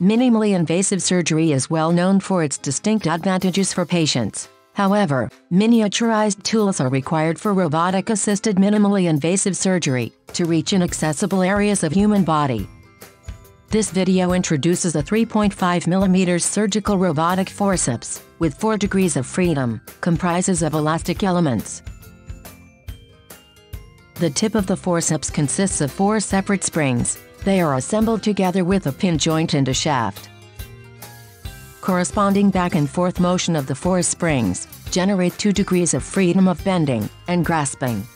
Minimally invasive surgery is well known for its distinct advantages for patients. However, miniaturized tools are required for robotic-assisted minimally invasive surgery to reach inaccessible areas of human body. This video introduces a 3.5mm surgical robotic forceps with 4 degrees of freedom, comprises of elastic elements. The tip of the forceps consists of four separate springs. They are assembled together with a pin joint and a shaft. Corresponding back and forth motion of the four springs generate 2 degrees of freedom of bending and grasping.